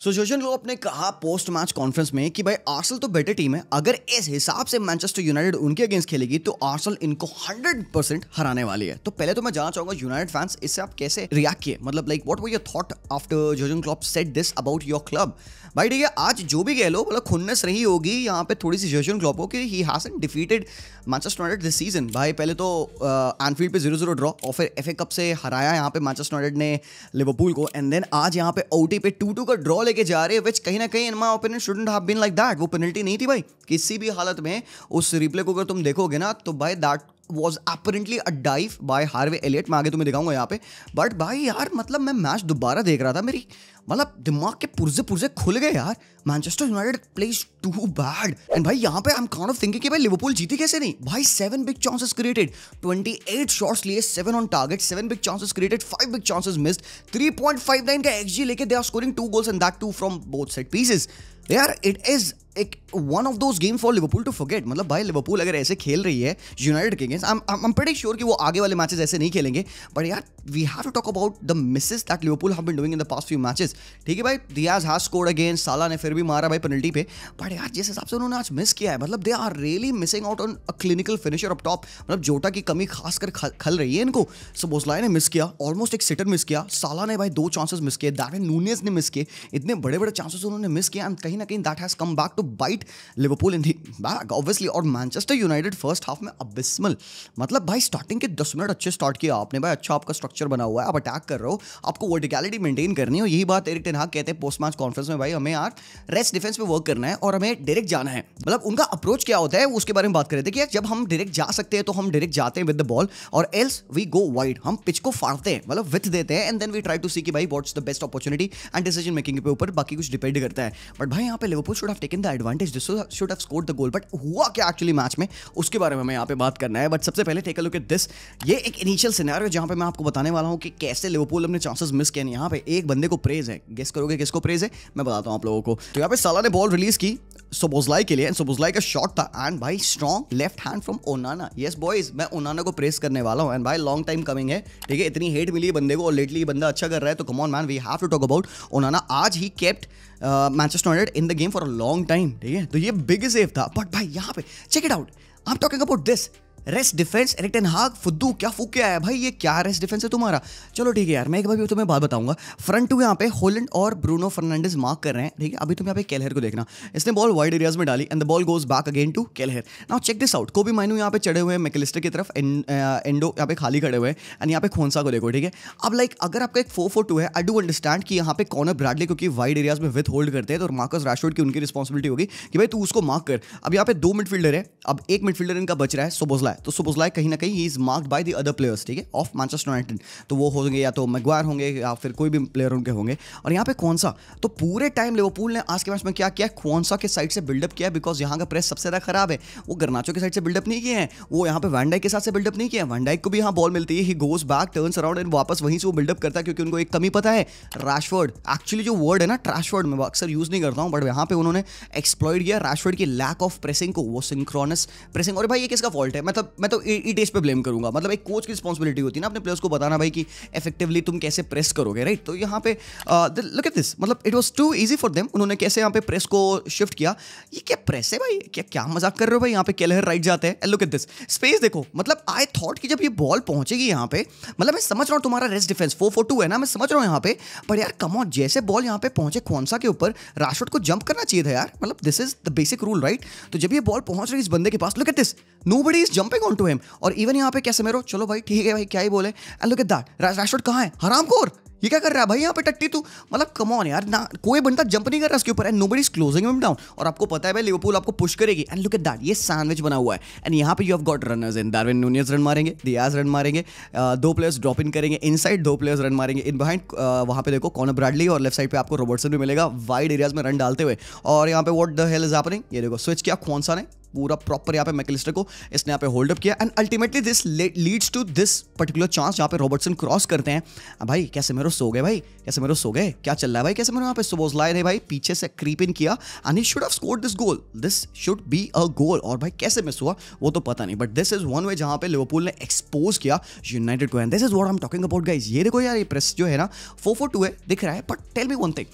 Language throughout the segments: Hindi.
सो जोजन लोप ने कहा पोस्ट मैच कॉन्फ्रेंस में कि भाई आर्सल तो बेटर टीम है, अगर इस हिसाब से मैनचेस्टर यूनाइटेड उनके अगेंस्ट खेलेगी तो आर्सल इनको 100 परसेंट हराने वाली है। तो पहले तो मैं जानना चाहूँगा यूनाइटेड फैंस इससे आप कैसे रिएक्ट किए? मतलब like what were your thought after जोशन Klopp said this about your club भाई ठीक है, आज जो भी कह लो मतलब खुन्नस रही होगी यहाँ पे थोड़ी सी जोशन क्लॉप हो कि he hasn't defeated Manchester United this season भाई पहले तो एनफील्ड पे ज़ीरो ज़ीरो ड्रॉ और फिर एफ़ ए कप से हराया यहाँ पे मैनचेस्टर यूनाइटेड ने लिवरपूल को एंड देन आज यहाँ पे ओटी पे टू टू का ड्रॉ लेके जा रहे विच कहीं ना कहीं in my opinion shouldn't have been like that वो पेनल्टी नहीं थी भाई। किसी भी हालत में, उस रिप्ले को अगर तुम देखोगे ना तो भाई that was apparently a dive by Harvey Elliott मैं आगे तुम्हें दिखाऊँगा यहाँ पे। बट भाई यार मतलब मैं मैच दोबारा देख रहा था, मेरी मतलब दिमाग के पुर्जे पुर्जे खुल गए यार। Manchester United plays too bad and भाई, यहाँ पे I am kind of thinking कि भाई लिवरपूल जीती कैसे नहीं? भाई seven big chances created 28 shots लिए seven on target seven big chances created five big chances missed 3.59 का एक्सजी लेके they are scoring two goals and that two from both side pieces यार इट इज़ एक one of those game for Liverpool to forget मतलब भाई लिवरपूल अगर ऐसे खेल रही है यूनाइटेड के against I am pretty sure कि वो आगे वाले मैचेस ऐसे नहीं खेलेंगे। बट यार we have to talk about the misses that Liverpool have been doing in the past few matches ठीक है भाई दियाज हैज़ स्कोर्ड अगेंस्ट साला ने फिर भी मारा भाई पेनल्टी पे. बट यार, जिस हिसाब से उन्होंने आज मिस किया है मतलब they are really missing out on a clinical finisher of top मतलब जोटा की कमी खासकर खल रही है इनको. सो बोसलाई ने मिस किया ऑलमोस्ट एक सिटर मिस किया. साला ने भाई दो चांसेस मिस किए दैट नूनियस ने मिस किए. इतने बड़े बड़े चांसेस उन्होंने मिस किया एंड कहीं ना कहीं that has come back to bite Liverpool in the back obviously और मैनचेस्टर यूनाइटेड फ़र्स्ट हाफ़ में अबिस्मल मतलब भाई स्टार्टिंग के दस मिनट अच्छे स्टार्ट किया आपने भाई. अच्छा आपका स्ट्रक्चर बना हुआ है, आप अटैक कर रहे हो, आपको वर्टिकलिटी मेंटेन करनी हो यही बात एरिक टेनहाग कहते हैं पोस्ट मैच कॉन्फ्रेंस में भाई हमें यार रेस्ट डिफेंस पे वर्क करना है और हमें डायरेक्ट जाना है। मतलब उनका अप्रोच क्या होता है, उसके बारे में बात कर। रहे थे कि जब हम डायरेक्ट जा सकते हैं तो हम डायरेक्ट जाते हैं विद द बॉल और एल्स वी गो वाइड हम पिच को फाड़ते हैं मतलब विथ देते हैं and then we try to see कि भाई what's the best opportunity and decision making के ऊपर बाकी कुछ डिपेंड करता है। बट भाई यहाँ पे Liverpool should have taken the advantage this should have scored the goal but हुआ क्या एक्चुअली मैच में? उसके बारे में हमें यहाँ पे बात करना है। बट सबसे पहले take a look at this ये एक इनिशियल सिनेरियो जहाँ पे मैं आपको बताने वाला हूँ कि कैसे लिवरपूल अपने चांसेस मिस किए यहाँ पे एक बंदे को प्रेज है। गेस करोगे किसको प्रेज है? मैं बताता हूँ आप लोगों को। तो यहाँ पे साला ने बॉल रिलीज़ की सोबोजलाई के लिए एंड सोबोजलाई का शॉट था। एंड भाई strong left hand from Onana yes boys मैं ओनाना को प्रेस करने वाला हूँ। एंड भाई लॉन्ग टाइम कमिंग है। ठीक है, इतनी हेट मिली बंदे को, और लेटली बंदा अच्छा कर रहा है तो come on man we have to talk about Onana आज ही kept Manchester United in the game for a long time ठीक है तो ये बिग सेफ़ था। बट भाई, यहाँ पे check it out I am talking about this rest defence Erik ten Hag फुद्दू, क्या फूक के आया भाई? ये क्या रेस्ट डिफेंस है तुम्हारा? चलो ठीक है यार, मैं एक बार तुम्हें बात बताऊँगा। फ्रंट टू यहाँ पे होलैंड और ब्रूनो फर्नांडिस मार्क कर रहे हैं। ठीक है, अभी तुम यहाँ पे केलहर को देखना। इसने बॉल वाइड एरियाज़ में डाली and the ball goes back again to Kelleher now check this out Kobbie Mainoo यहाँ पे चढ़े हुए हैं की तरफ़ एंडो यहाँ पे खाली खड़े हुए एंड यहाँ पे खोनसा को देखो, ठीक है? अब लाइक अगर आपका एक फोर फोर टू है आई डू अंडरस्टैंड कि यहाँ पे कॉर्नर ब्राडली क्योंकि वाइड एरियाज़ में विथ होल्ड करते हैं तो मार्कस राशोड की उनकी रिस्पॉन्सिबिलिटी होगी कि भाई तू उसको मार्क कर। अब यहाँ पे दो मिडफील्डर है, अब एक मिडफील्डर इनका बच रहा है सोबोजला है तो सोबोजला कहीं ना कहीं he is marked by the other players ठीक है? ऑफ़ मैनचेस्टर यूनाइटेड तो वो होंगे या तो मैगवायर होंगे या फिर कोई भी प्लेयर उनके होंगे। और यहाँ पे कौन सा तो पूरे टाइम लिवरपूल ने आज के मैच में क्या किया? कौन सा के साइड से बिल्डअप किया बिकॉज़ यहाँ का प्रेस सबसे ज़्यादा खराब है। वो गरनाचो के साइड से बिल्डअप नहीं किए हैं। वो यहाँ पे वैंडाइक के साथ से बिल्डअप नहीं किया वैंडाइक को भी यहाँ बॉल मिलती है। He goes back turns around and वापस वहीं से वो बिल्डअप करता है क्योंकि उनको एक कमी पता है। रैशवर्ड एक्चुअली जो वर्ड है ना ट्रैशवर्ड मैं अक्सर यूज़ नहीं करता हूँ बट यहाँ पे उन्होंने एक्सप्लॉइड किया। रैशवर्ड की लैक ऑफ़ प्रेसिंग को, वो सिंक्रोनस प्रेसिंग और भाई ये किसका फॉल्ट है? मतलब मैं तो ई टेस्ट पे ब्लेम करूँगा। मतलब एक कोच की रिस्पॉन्सिबिलिटी होती है ना अपने प्लेयर्स को बताना भाई कि इफेक्टिवली तुम कैसे प्रेस करोगे राइट तो यहाँ पे लुक एट दिस मतलब it was too easy for them उन्होंने कैसे यहाँ पे प्रेस को शिफ्ट किया। ये क्या प्रेस है भाई? क्या क्या मज़ाक कर रहे हो भाई? यहाँ पे केलहर राइट जाते हैं। लुक एट दिस स्पेस देखो मतलब आई थॉट कि जब ये बॉल पहुंचेगी यहाँ पे मतलब मैं समझ रहा हूँ तुम्हारा rest defence four four two है ना, मैं समझ रहा हूँ यहाँ पे पर यार कमॉन जैसे बॉल यहाँ पे पहुँचे खोनसा के ऊपर राशोट को जंप करना चाहिए था यार। मतलब this is the basic rule right तो जब ये बॉल पहुँच रही है इस बंदे के पास look at this nobody is jumping on to him और इवन यहाँ पे कैसे मेरो? चलो भाई, ठीक है भाई, क्या ही बोले? And look at that Rashford कहाँ है? हराम खोर ये क्या कर रहा है भाई यहाँ पे? टट्टी तू। मतलब कम ऑन यार, ना, कोई बंदा जंप नहीं कर रहा इसके ऊपर and nobody is closing him down और आपको पता है भाई लिवरपूल आपको पुश करेगी। एंड लुक एट दैट ये सैंडविच बना हुआ है। एंड यहाँ पे you have got runners in Darwin Nunez run मारेंगे दियाज रन मारेंगे दो प्लेयर्स ड्रॉप इन करेंगे इनसाइड दो प्लेयर्स रन मारेंगे इन बिहाइंड वहाँ पे देखो कॉर्नर ब्राडली और लेफ़्ट साइड पे आपको रोबर्टसन भी मिलेगा वाइड एरियाज़ में रन डालते हुए। और यहाँ पे what the hell is happening ये देखो स्विच किया कौन सा ने। पूरा प्रॉपर यहाँ पे मैकलिस्टर को इसने यहाँ पे होल्ड अप किया। And ultimately this leads to this particular chance जहाँ पे रॉबर्टसन क्रॉस करते हैं। भाई, कैसे मेरे सो गए भाई? कैसे मेरे सो गए? क्या चल रहा है भाई? कैसे मेरे यहाँ पे सुबोज लाए थे भाई? पीछे से क्रीप इन किया। And he should have scored this goal this should be a goal और भाई, कैसे मिस हुआ? वो तो पता नहीं। But this is one way जहाँ पे लिवरपूल ने एक्सपोज किया यूनाइटेड को। And this is what I am talking about guys ये देखो यार, ये प्रेस जो है ना फोर फोर टू है, दिख रहा है। But tell me one thing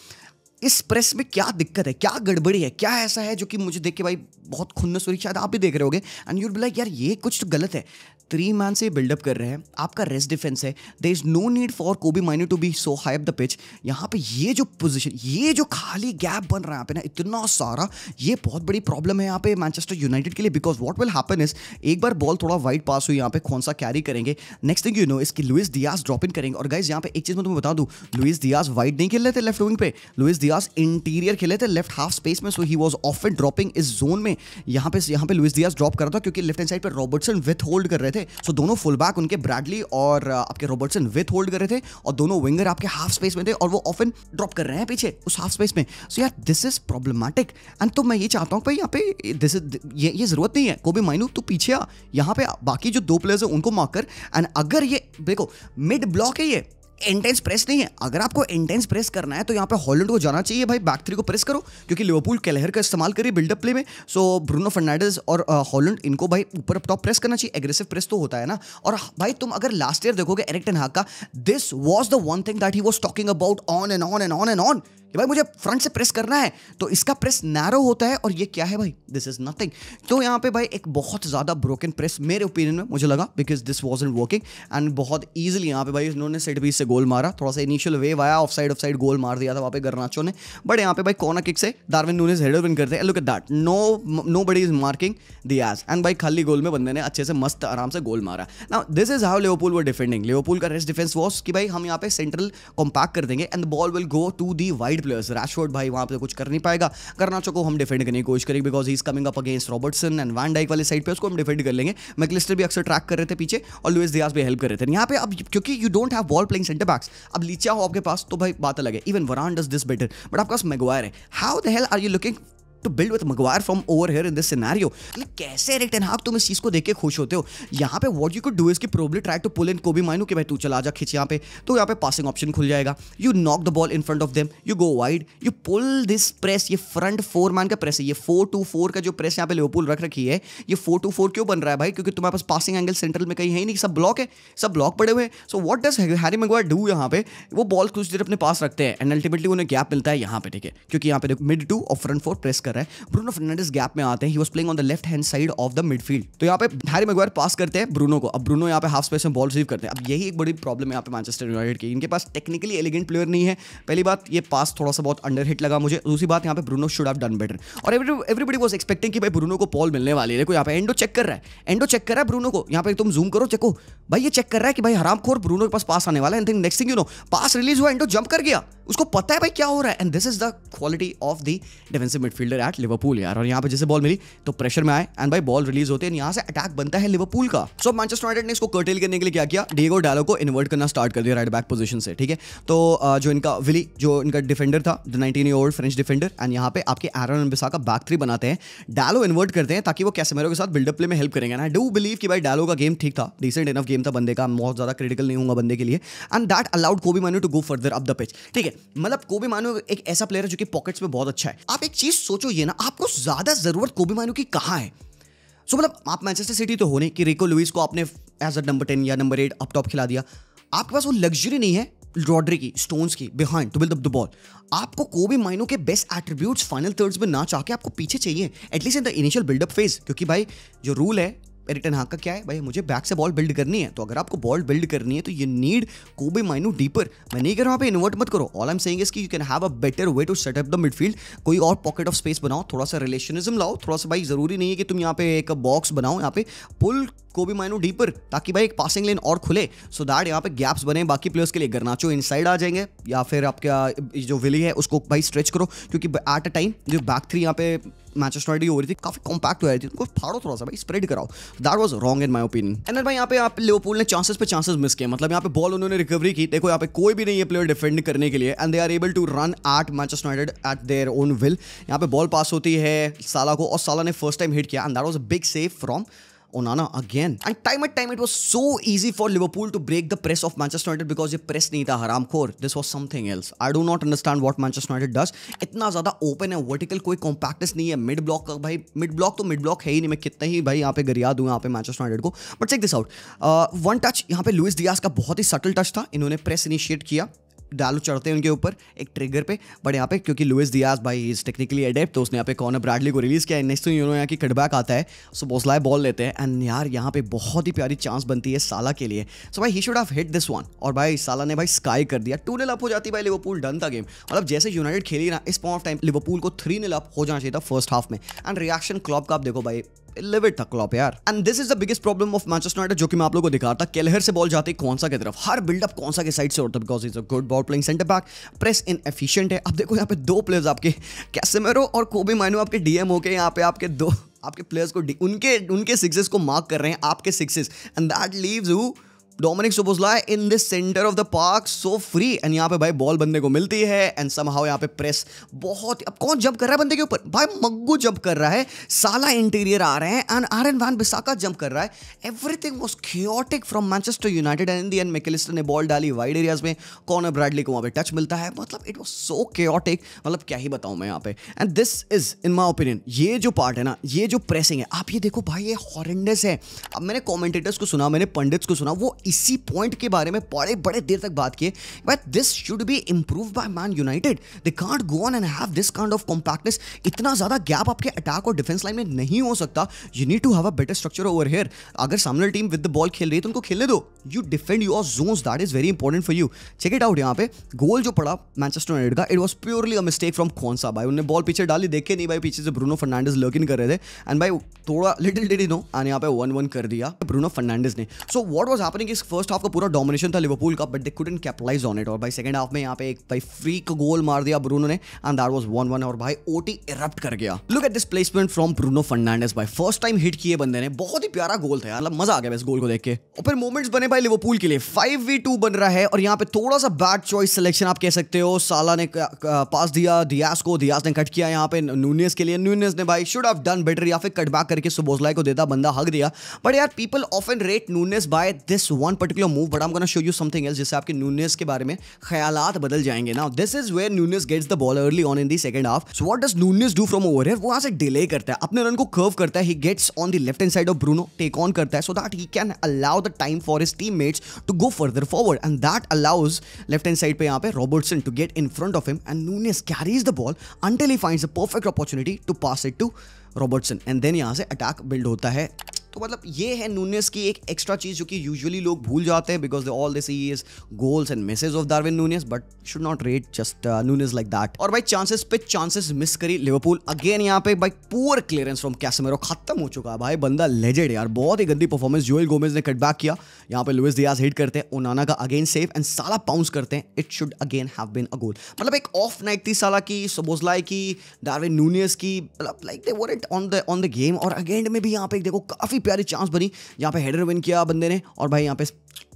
इस प्रेस में क्या दिक्कत है? क्या गड़बड़ी है? क्या ऐसा है जो कि मुझे देख के भाई बहुत खुन्नस हो रही शायद आप भी देख रहे होगे। एंड बी लाइक यार, ये कुछ तो गलत है। थ्री मैन से बिल्डअप कर रहे हैं। आपका रेस्ट डिफेंस है। There is no need for Kobbie Mainoo to be so high up the pitch यहाँ पे ये जो पोजिशन ये जो खाली गैप बन रहा है यहाँ पे ना, इतना सारा, ये बहुत बड़ी प्रॉब्लम है यहाँ पे मैनचेस्टर यूनाइटेड के लिए। Because what will happen is एक बार बॉल थोड़ा वाइट पास हुई, यहाँ पे कौन सा कैरी करेंगे? नेक्स्ट थिंग यू नो इसकी लुइस दियास ड्रॉप इन करेंगे। और गाइज़ यहाँ पे एक चीज़ मैं तुम्हें बता दूँ। लुइस दियास वाइट नहीं खेल रहे थे लेफ़्ट विंग पे। लुइस दियास इंटीरियर खेले थे लेफ़्ट हाफ़ स्पेस में so he was off and dropping इस जोन में। यहाँ पे यहाँ पे लुइस दियास ड्रॉप कर रहा था, क्योंकि लेफ़्ट हैंड साइड पर रॉबर्टसन विथ होल्ड कर रहे थे। सो दोनों फुल बैक उनके ब्रैडली और आपके रॉबर्टसन विथ होल्ड कर रहे थे, और दोनों विंगर आपके हाफ़ स्पेस में थे, और वो ऑफन ड्रॉप कर रहे हैं पीछे, उस हाफ़ स्पेस में। सो यार दिस इज़ प्रॉब्लमैटिक एंड तो मैं ये चाहता हूँ भाई यहाँ पे दिस इज़ ये ये ज़रूरत नहीं है। कोबी माइनू तू पीछे आ। यहाँ पे बाकी जो दो प्लेयर्स हैं, उनको मार्क कर। एंड अगर ये, देखो मिड ब्लॉक है ये। इंटेंस प्रेस नहीं है। अगर आपको इंटेंस प्रेस करना है तो यहाँ पे हॉलैंड को जाना चाहिए भाई। बैक थ्री को प्रेस करो, क्योंकि लिवरपूल कैलहर का इस्तेमाल करिए बिल्डअप प्ले में। सो ब्रूनो फर्नाडेस और हॉलैंड इनको भाई ऊपर टॉप प्रेस करना चाहिए। एग्रेसिव प्रेस तो होता है ना। और भाई, तुम अगर लास्ट ईयर देखोगे एरिक्टन हाक का this was the one thing that he was talking about on and on and on and on कि भाई मुझे फ्रंट से प्रेस करना है तो इसका प्रेस नैरो होता है और ये क्या है भाई? दिस इज़ नथिंग तो यहाँ पे भाई एक बहुत ज़्यादा ब्रोकन प्रेस मेरे ओपिनियन में मुझे लगा because this wasn't working and बहुत ईजिली यहाँ पे भाई इन्होंने सेट बीस से गोल मारा. थोड़ा सा इनिशियल वेव आया offside offside goal मार दिया था वहाँ पे गरनाचो ने. बट यहाँ पे भाई कॉर्नर किक से डार्विन नूनेस हेडर विन करते हैं. Look at that no nobody is marking the edge and भाई खाली गोल में बंदे ने अच्छे से मस्त आराम से गोल मारा. ना this is how Liverpool were defending Liverpool का रेस्ट डिफेंस वॉस कि भाई हम यहाँ पे सेंट्रल कॉम्पैक्ट कर देंगे and the ball will go to the wide players Rashford भाई वहाँ पे कुछ कर नहीं पाएगा। करना चाहो हम डिफेंड करने की कोशिश करेंगे because he is coming up against Robertson and Van Dijk वाले साइड पे उसको हम डिफेंड कर लेंगे। मैकलिस्टर भी अक्सर ट्रैक कर रहे थे पीछे और लुइस दियास भी हेल्प कर रहे थे। यहाँ पे अब क्योंकि you don't have ball playing centre backs अब लीचा हो आपके पास तो भाई बात अलग है। इवन वरान डज दिस बेटर बट आपका पास मेगवायर है। How the hell are you looking to build with Maguire from over here in this scenario कैसे एरिक टेन तुम इस चीज़ को देख के खुश होते हो? यहाँ पे what you could do is की probably try to pull in को भी माइनू कि भाई तू चला जा खिंच यहाँ पे। तो यहाँ पे पासिंग ऑप्शन खुल जाएगा। You knock the ball in front of them you go wide you pull this press ये फ्रंट फोर मैन का प्रेस है। ये फोर टू फोर का जो प्रेस यहाँ पे लिवरपूल रख रखी है, ये फोर टू फोर क्यों बन रहा है भाई? क्योंकि तुम्हारे पास पासिंग एंगल सेंट्रल में कहीं है नहीं, सब ब्लॉक है, सब ब्लॉक पड़े हुए so what does Harry Maguire do यहाँ पे? वो बॉल कुछ देर अपने पास रखते हैं एंड अल्टीमेटली उन्हें गैप मिलता है यहाँ पे, ठीक है? क्योंकि यहाँ पे मिड टू और फ्रंट फोर प्रेस कर रहा है। ब्रूनो फर्नांडिस गैप में आते हैं। Was playing on the left hand side of the midfield तो यहाँ पे हैरी मैगवायर पास करते हैं ब्रूनो को। अब ब्रूनो यहाँ पे हाफ़ स्पेस में बॉल रिसीव करते हैं। अब यही एक बड़ी प्रॉब्लम है यहाँ पे मैनचेस्टर यूनाइटेड की। इनके पास टेक्निकली एलिगेंट प्लेयर नहीं है। पहली बात, ये पास थोड़ा सा बहुत अंडर हिट लगा मुझे। दूसरी बात, यहाँ पे Bruno should have done better और एवरीबडी वाज एक्सपेक्टिंग कि भाई ब्रूनो को बॉल मिलने वाली है। देखो यहाँ पे एंडो चेक कर रहा है। एंडो चेक कर रहा है ब्रूनो को। यहाँ पे तुम जूम करो चेको भाई ये चेक कर रहा है कि भाई हराम खोर ब्रूनो के पास पास आने वाला है। And next thing you know pass release हुआ। एंडो जंप कर गया। उसको पता है भाई क्या हो रहा है। And this is the quality of the defensive midfielder at Liverpool यार और यहाँ पे जैसे बॉल मिली तो प्रेशर में आए एंड भाई बॉल रिलीज़ होते हैं यहाँ से अटैक बनता है लिवरपूल का। सो मैनचेस्टर यूनाइटेड ने इसको कर्टेल करने के लिए क्या किया? डिएगो डालो को इन्वर्ट करना स्टार्ट कर दिया राइट बैक पोजीशन से, ठीक है? तो जो इनका विली जो इनका डिफेंडर था the nineteen year old French defender and यहाँ पे आपके एरन बिसा का बैक थ्री बनाते हैं। डालो इन्वर्ट करते हैं ताकि वो कैसेमेरो के साथ बिल्डअप प्ले में हेल्प करेंगे। आई डू बिलीव कि भाई डालो का गेम ठीक था डिसेंट इनफ गेम था बंदे का, बहुत ज़्यादा क्रिटिकल नहीं होगा बंदे के लिए। And that allowed Kobbie Mainoo to go further up the pitch ठीक है? मतलब कोबी मानू एक ऐसा प्लेयर है जो कि पॉकेट्स में बहुत अच्छा है। आप एक चीज़ सोचो ये ना, आपको ज़्यादा ज़रूरत कोबी मानू की कहाँ है? सो मतलब आप मैनचेस्टर सिटी तो होने कि रिको लुइस को आपने एज अ नंबर टेन या नंबर एट अप टॉप खिला दिया। आपके पास वो लग्जरी नहीं है रॉड्री की स्टोन्स की behind to build up the ball आपको कोबी माइनो के बेस्ट एट्रीब्यूट्स फाइनल थर्ड्स में ना चाह के आपको पीछे चाहिए at least in the initial buildup phase क्योंकि भाई, जो रूल है रिटर्न हाँ का क्या है? भाई, मुझे बैक से बॉल बिल्ड करनी है। तो अगर आपको बॉल बिल्ड करनी है तो यू नीड कोबी माइनू डीपर मैं नहीं कह रहा हूँ पे इन्वर्ट मत करो। ऑल एम सेइंग इज़ कि you can have a better way to set up the midfield कोई और पॉकेट ऑफ़ स्पेस बनाओ, थोड़ा सा रिलेशनिज्म लाओ, थोड़ा सा भाई, ज़रूरी नहीं है कि तुम यहाँ पे एक बॉक्स बनाओ, यहाँ पे पुल को भी माइनो डीपर ताकि भाई एक पासिंग लेन और खुले। सो दैट यहाँ पे गैप्स बने बाकी प्लेयर्स के लिए। गरनाचो इनसाइड आ जाएँगे, या फिर आपका जो विली है, उसको भाई स्ट्रेच करो। क्योंकि एट अ टाइम जो बैक थ्री यहाँ पे मैचेस्टर यूनाइटेड हो रही थी, काफ़ी कॉम्पैक्ट हो रही थी, उनको फाड़ो थोड़ा सा भाई स्प्रेड कराओ। That was wrong in my opinion and भाई यहाँ पे आप लिवरपूल ने चांसेस पे चांसेस मिस किए मतलब यहाँ पे बॉल उन्होंने रिकवरी की। देखो यहाँ पे कोई भी नहीं है प्लेयर डिफेंड करने के लिए and they are able to run at Manchester United at their own will यहाँ पे बॉल पास होती है साला को, और साला ने फ़र्स्ट टाइम हिट किया and that was a big save from Onana again. And time at time, it was so easy for Liverpool to break the press of Manchester United because ये press नहीं था हराम खोर This was something else. I do not understand what Manchester United does. इतना ज़्यादा ओपन है वर्टिकल कोई कॉम्पैक्टनेस नहीं है मिड ब्लॉक का भाई मिड ब्लॉक तो मिड ब्लॉक है ही नहीं मैं कितने ही भाई यहाँ पे गरिया दूँ यहाँ पे मैनचेस्टर यूनाइटेड को but check this out one touch यहाँ पे लुइस दियास का बहुत ही सटल टच था इन्होंने प्रेस इनिशिएट किया डालो चढ़ते हैं उनके ऊपर, एक ट्रिगर पे बट यहाँ पे क्योंकि लुइस दियाज भाई इज़ टेक्निकली एडेप्ट तो उसने यहाँ पे कॉर्नर ब्रैडली को रिलीज़ किया नेक्स्ट यू नो यहाँ की कटबैक आता है सो बोसलाए बॉल लेते हैं। एंड यार, यहाँ पे बहुत ही प्यारी चांस बनती है साला के लिए। सो भाई he should have hit this one और भाई साला ने भाई स्काई कर दिया। टू नील हो जाती भाई लिवरपूल डन था गेम मतलब जैसे यूनाइटेड खेली ना, इस पॉइंट ऑफ़ टाइम लिवरपूल को थ्री नील अप हो जाना चाहिए था फ़र्स्ट हाफ़ में। एंड रिएक्शन क्लब का आप देखो भाई लिव इट क्लॉप यार and this is the biggest problem of Manchester United जो कि मैं आप लोगों को दिखा था केलहर से बॉल जाती कौन सा की तरफ़? हर बिल्डअप कौन सा के साइड से होता है? Because is a good ball playing centre back press inefficient है। अब देखो यहाँ पे दो प्लेयर्स आपके कैसेमेरो और कोबी माइनो आपके डीएम हो के यहाँ पे आपके दो, आपके प्लेयर्स को उनके उनके सिक्सेस को मार्क कर रहे हैं, आपके sixes and that leaves who Dominik Szoboszlai in this centre of the park so free and यहाँ पे भाई बॉल बंदे को मिलती है एंड समहाउ यहाँ पे प्रेस बहुत अब कौन जंप कर रहा है बंदे के ऊपर? भाई मग्गू जंप कर रहा है, साला इंटीरियर आ रहे हैं and Aaron Wan Bissaka jump कर रहा है। Everything was chaotic from Manchester United and and Mac Allister ने बॉल डाली वाइड एरियाज़ में। कॉर्नर ब्रैडली को वहाँ पे टच मिलता है। मतलब इट वॉज़ सो क्योटिक मतलब क्या ही बताऊँ मैं यहाँ पे। And this is in my opinion ये जो पार्ट है ना, ये जो प्रेसिंग है, आप ये देखो भाई, ये हॉरेंडस है। अब मैंने कॉमेंटेटर्स को सुना, मैंने पंडित्स को सुना, वो इसी पॉइंट के बारे में बड़े बड़े देर तक बात किए but this should be improve by Man United they can't go on and have this kind of compactness इतना ज़्यादा गैप आपके अटैक और डिफेंस लाइन में नहीं हो सकता। You need to have a better structure over here अगर सामने टीम विद द बॉल खेल रही है तो उनको खेलने दो। You defend your zones that is very important for you check it out यहाँ पे। गोल जो पड़ा मैनचेस्टर यूनाइटेड का it was purely a mistake from कौन सा भाई। उन्होंने बॉल पीछे डाली, देखे नहीं भाई, पीछे से ब्रूनो फर्नांडिस लर्किन कर रहे थे। एंड भाई, थोड़ा लिटिल डिड नो एंड यहाँ पे वन वन कर दिया ब्रूनो फर्नांडिस ने। सो व्हाट वाज हैपनिंग इस फ़र्स्ट हाफ़ का पूरा डोमिनेशन था लिवरपूल का but they couldn't capitalize on it और भाई सेकंड हाफ़ में यहाँ पे एक भाई फ्रीक गोल मार दिया ब्रूनो ने एंड दैट वाज 1-1 और भाई ओटी इरप्ट कर गया। Look at this placement from Bruno Fernandes भाई फ़र्स्ट टाइम हिट किए बंदे ने। बहुत ही प्यारा गोल था मतलब मज़ा आ गया इस गोल को देख के। और फिर मोमेंट्स बने भाई लिवरपूल के लिए। 5v2 बन रहा है, और यहाँ पे थोड़ा सा बैड चॉइस सिलेक्शन आप कह सकते हो। साला ने पास दिया दियास को दियास ने कट किया यहाँ पे नूनियस के लिए। नूनियस ने भाई शुड हैव डन बेटर या फिर कट बैक करके सुबोजलाई को देता, बंदा हक दिया। बट यार people often rate Nunez by this one particular move but I am gonna show you something else जिससे आपके नूनियस के बारे में ख्यालात बदल जाएँगे. ना this is where Nunez gets the ball early on in the second half so what does Nunez do from over वो वहाँ से डिले करता है. अपने रन को कर्व करता है. He gets on the left hand side of Bruno take on करता है so that he can allow the time for his teammates to go further forward and that allows left hand side पे यहाँ पे Robertson to get in front of him and Nunez carries the ball until he finds a perfect opportunity to pass it to Robertson and then यहाँ से अटैक बिल्ड होता है. तो मतलब ये है नूनियस की एक एक्स्ट्रा चीज़ जो कि यूजुअली लोग भूल जाते हैं because all this is goals and message of Darwin Nunez but should not rate just Nunez like that और भाई चांसेस पे चांसेस मिस करी लिवरपूल अगेन यहाँ पे भाई पुअर क्लियरेंस फ्रॉम कैसमेरो खत्म हो चुका है भाई, बंदा लेजेड यार. बहुत ही गंदी परफॉर्मेंस जोएल गोमेज ने कट बैक किया. यहाँ पे लुइस दियास हिट करते हैं. ओनाना का अगेन सेफ़ एंड साला पाउंस करते हैं. It should again have been a goal मतलब एक ऑफ़ नाइट थी साला की सोबोजलाई की डार्विन नूनियस की. मतलब like they were it on the on the game और अगेन में भी यहाँ पे देखो काफ़ी प्यारी चांस बनी। यहाँ पे हेडर विन किया बंदे ने और भाई यहाँ पे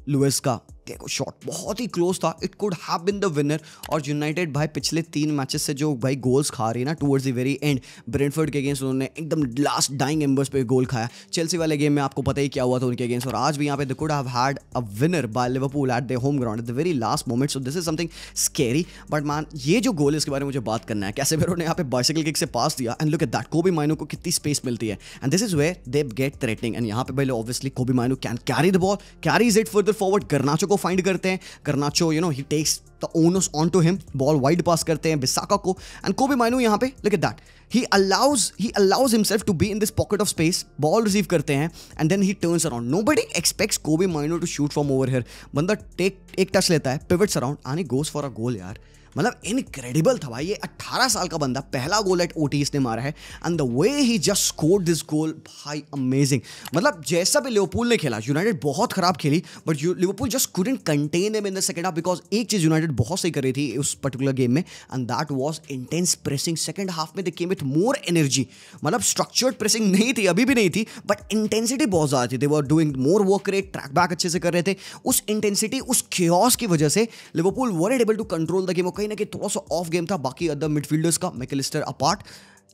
लुएस का देखो शॉट बहुत ही क्लोज था. It could have been the winner और यूनाइटेड भाई पिछले तीन मैचेस से जो भाई गोल्स खा रही है ना towards the very end Brentford के अगेंस्ट उन्होंने एकदम लास्ट डाइंग एम्बर्स पे गोल खाया. चेल्सी वाले गेम में आपको पता ही क्या हुआ था उनके अगेंस्ट और आज भी यहाँ पे they could have had a winner by Liverpool at the home ground at the very last moment so this is something scary but man ये जो गोल है, इसके बारे में मुझे बात करना है. कैसे ने यहाँ पे बाइसिकल किक से पास दिया? एंड लुक एट दैट कोबी माइनो को कितनी स्पेस मिलती है. And this is way they get threatening and यहाँ पे पहले obviously Kobbie Mainoo can carry the ball carries it further forward Garnacho को फाइंड करते हैं। Garnacho you know he takes the onus on to him ball wide pass करते हैं बिसाका को। एंड को भी मायनू यहाँ पे लेकिन that he allows he allows himself to be in this pocket of space ball receive करते हैं and then he turns around nobody expects को भी Mainoo to shoot from over here बंदा टेक एक टच लेता है pivots around and goes for a goal यार। मतलब इनक्रेडिबल था भाई, ये 18 साल का बंदा, पहला गोल एट ओटी इसने मारा है and the way he just score this goal भाई अमेजिंग मतलब जैसा भी लिवरपूल ने खेला यूनाइटेड बहुत खराब खेली but Liverpool just couldn't contain them in the second half because एक चीज़ यूनाइटेड बहुत सही कर रही थी उस पर्टिकुलर गेम में and that was intense pressing second half में they came with more energy मतलब स्ट्रक्चर्ड प्रेसिंग नहीं थी, अभी भी नहीं थी बट इंटेंसिटी बहुत ज़्यादा थी. They were doing more work rate track back अच्छे से कर रहे थे. उस इंटेंसिटी उस क्योस की वजह से Liverpool were able to control the game कहीं ना कहीं थोड़ा सा ऑफ़ गेम था, बाकी अदर मिडफील्डर्स का Mac Allister apart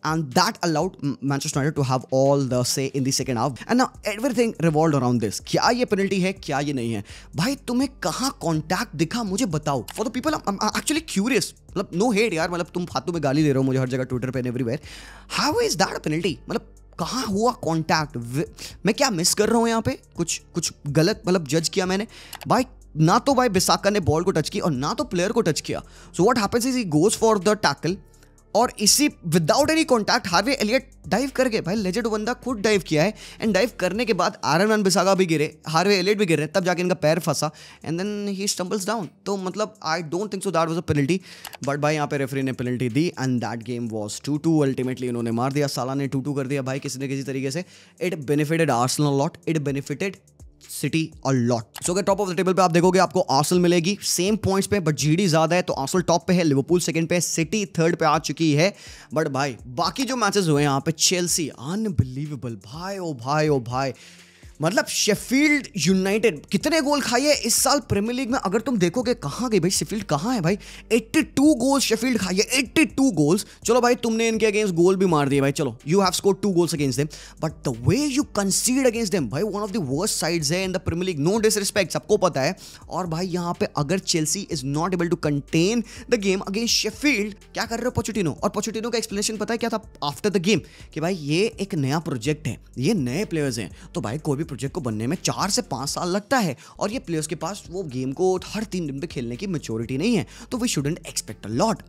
and that allowed Manchester United to have all the say in the second half. And now everything revolved around this. क्या ये पेनल्टी है, क्या ये नहीं है? भाई, तुम्हें कहाँ कॉन्टैक्ट दिखा, मुझे बताओ. For the people actually curious मतलब नो हेड यार मतलब तुम फातू में गाली दे रहे हो मुझे हर जगह ट्विटर पे everywhere how is that penalty मतलब कहाँ हुआ कॉन्टैक्ट मैं क्या मिस कर रहा हूँ यहाँ पे? कुछ कुछ गलत मतलब जज किया मैंने? भाई ना तो भाई बिसाका ने बॉल को टच की और ना तो प्लेयर को टच किया। So what happens is he goes for the tackle और इसी without any contact Harvey Elliott dive करके भाई लेजेंड बंदा खुद डाइव किया है एंड डाइव करने के बाद आरन वन बिसागा भी गिरे हार्वे एलियट भी गिरे तब जाके इनका पैर फंसा and then he stumbles down तो मतलब I don't think so that was a penalty but भाई यहाँ पे रेफरी ने penalty the and that game was two two ultimately इन्होंने मार दिया, साला ने टू टू कर दिया भाई किसी न किसी तरीके से। It benefited Arsenal lot it benefited City और लॉट सो अगर टॉप ऑफ़ द टेबल पे आप देखोगे आपको आसल मिलेगी। सेम पॉइंट्स पे बट जीडी ज़्यादा है तो आसल टॉप पे है लिवरपूल सेकंड पे सिटी थर्ड पे आ चुकी है। बट भाई, बाकी जो मैचेस हुए यहाँ पे चेल्सी अनबिलीवेबल भाई ओ भाई ओ भाई। मतलब शेफील्ड यूनाइटेड कितने गोल खाई है इस साल प्रीमियर लीग में? अगर तुम देखोगे कहाँ गई भाई? शेफील्ड कहाँ है भाई? 82 गोल्स शेफील्ड खाई है। 82 गोल्स चलो भाई, तुमने इनके अगेंस्ट गोल भी मार दिए भाई। चलो you have score two goals against them but the way you concede against them भाई one of the worst sides है in the Premier League no disrespect सबको पता है। और भाई, यहाँ पे अगर Chelsea is not able to contain the game against Sheffield क्या कर रहे हो पोचेटिनो और पोचेटिनो का एक्सप्लेनेशन पता है क्या था आफ्टर द गेम कि भाई, ये एक नया प्रोजेक्ट है। ये नए प्लेयर्स हैं। तो भाई, कोई भी प्रोजेक्ट को बनने में चार से पाँच साल लगता है। और ये प्लेयर्स के पास वो गेम को हर तीन दिन पे खेलने की मेच्योरिटी नहीं है तो we shouldn't expect a lot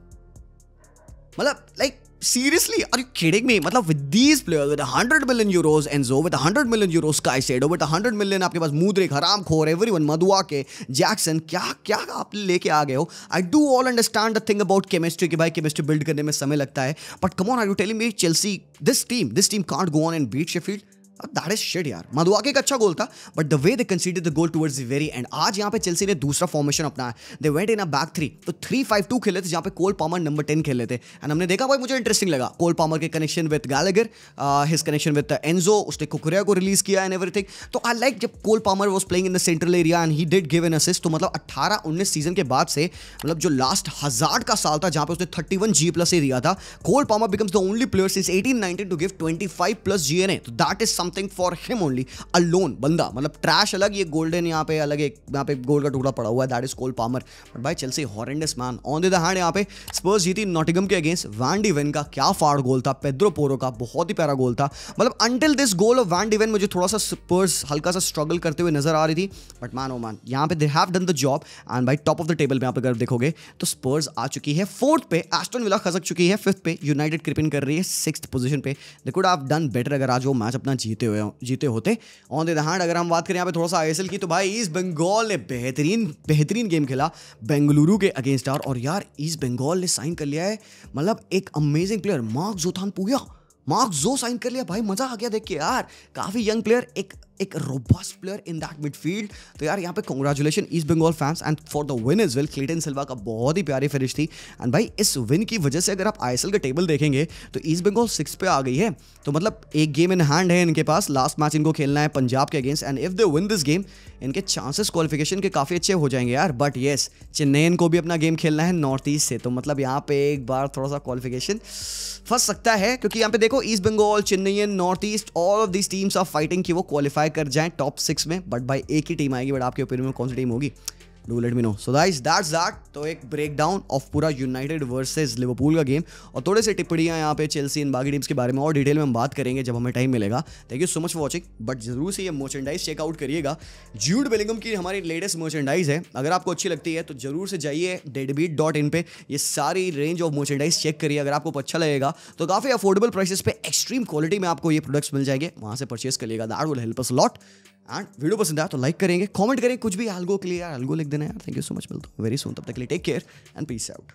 मतलब like seriously, are you kidding me? मतलब with these players, with 100 million euros Enzo with 100 million euros Sado with 100 million, आपके पास मुद्रिक हराम खोर everyone मधुआ के जैक्सन क्या क्या आप लेके आ गए हो? I do all understand the thing about chemistry कि भाई केमिस्ट्री बिल्ड करने में समय लगता है। But come on are you telling me Chelsea this team this team can't go on and beat Sheffield that is shed यार मधुआके एक अच्छा गोल था but the way they consider the goal towards the very end आज यहाँ पे चेल्सी ने दूसरा फॉर्मेशन अपना है they went in a back three तो थ्री फाइव टू खेले थे जहाँ पे कोल पामर नंबर टेन खेले थे एंड हमने देखा भाई मुझे इंटरेस्टिंग लगा कोल पामर के connection with Gallagher his connection with Enzo उसने कुकुरिया को रिलीज़ किया एंड एवरीथिंग तो आई लाइक जब Cole Palmer was playing in the central area and he did give an assist तो मतलब अट्ठारह उन्नीस सीज़न के बाद से मतलब जो लास्ट हज़ार का साल था जहाँ पे उसने thirty one G plus A दिया था Cole Palmer becomes the only player since eighteen nineteen to give twenty five plus G and A तो that is something for him only alone बंदा मतलब ट्रैश अलग, ये गोल्डन यहाँ पे अलग, एक यहाँ पे गोल्ड का टुकड़ा पड़ा हुआ है that is Cole Palmer but भाई Chelsea horrendous man on the hand यहाँ पे स्पर्स जीती नॉटिगम के अगेंस्ट वैन डिवेन का क्या फाड़ गोल था पेद्रो पोरो का बहुत ही प्यारा गोल था. मतलब until this goal of Van de Ven मुझे थोड़ा सा स्पर्स हल्का सा स्ट्रगल करते हुए नज़र आ रही थी. बट मैन ओ मैन यहाँ पे they have done the job and भाई टॉप ऑफ़ द टेबल पे आप अगर देखोगे तो स्पर्स आ चुकी है फोर्थ पे. एस्टन विला खसक चुकी है फिफ्थ पे. यूनाइटेड क्रिपिन कर रही है सिक्स पोजीशन पे. They could have done better अगर आज वो मैच अपना जीते हुए जीते होते। ऑन द हैंड अगर हम बात करें यहाँ पे थोड़ा सा आईएसएल की तो भाई ईस्ट बंगाल ने बेहतरीन बेहतरीन गेम खेला बेंगलुरु के अगेंस्ट आर और यार ईस्ट बंगाल ने साइन कर लिया है मतलब एक amazing player Mark Zothanpuia Mark जो साइन कर लिया। भाई, मज़ा आ गया देख के यार। काफ़ी यंग प्लेयर एक एक robust player in that midfield तो यार, यहाँ पे congratulation East Bengal fans and for the win is well Cleiton Silva का बहुत ही प्यारी फिनिश थी. एंड भाई, इस विन की वजह से अगर आप आईएसएल का टेबल देखेंगे तो ईस्ट बंगाल सिक्स पे आ गई है. तो मतलब एक गेम इन हैंड है इनके पास. लास्ट मैच इनको खेलना है पंजाब के against and if they win this game इनके चांसेस क्वालिफिकेशन के काफ़ी अच्छे हो जाएँगे यार. बट येस चेन्नई को भी अपना गेम खेलना है नॉर्थ ईस्ट से. तो मतलब यहाँ पे एक बार थोड़ा सा क्वालिफिकेशन फंस सकता है. क्योंकि यहाँ पे देखो east Bengal Chennai north east all of these teams are fighting कि वो क्वालिफाई कर जाएँ टॉप सिक्स में बट भाई एक ही टीम आएगी बट आपके ओपिनियन में कौन सी टीम होगी? Do let me know so that's that's that तो एक ब्रेक डाउन ऑफ़ पूरा यूनाइटेड वर्सेस लिवरपूल का गेम और थोड़े से टिप्पणियाँ यहाँ पे चेल्सी इन बाकी टीम्स के बारे में और डिटेल में हम बात करेंगे जब हमें टाइम मिलेगा. Thank you so much for watching but ज़रूर से ये मर्चेंडाइज चेकआउट करिएगा. जूड बेलिंगम की हमारी लेटेस्ट मर्चेंडाइज है. अगर आपको अच्छी लगती है तो ज़रूर से जाइए डेडबीट डॉट इन पे. ये सारी रेंज ऑफ़ मर्चेंडाइज चेक करिए अगर आपको अच्छा लगेगा. तो काफ़ी अफोर्डेबल प्राइसेस पे एक्सट्रीम क्वालिटी में आपको ये प्रोडक्ट्स मिल जाएँगे. वहाँ से परचेस करिएगा. That will help us lot and video पसंद आया तो लाइक करेंगे कमेंट करें कुछ भी अलगो के लिए यार अलगो लिख देना यार. थैंक यू सो मच मिलता हूँ वेरी सुन तब तक के लिए take care and peace out